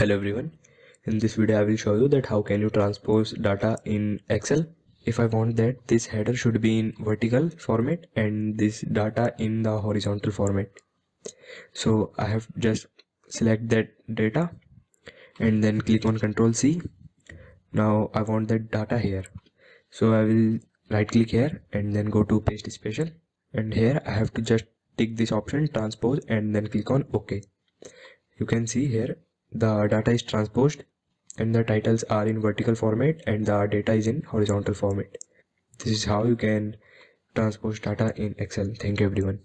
Hello everyone. In this video I will show you that how can you transpose data in Excel. If I want that this header should be in vertical format and this data in the horizontal format. So I have just select that data and then click on Control C. Now I want that data here. So I will right click here and then go to paste special and here I have to just tick this option transpose and then click on OK. You can see here the data is transposed and the titles are in vertical format and the data is in horizontal format. This is how you can transpose data in Excel. Thank you everyone.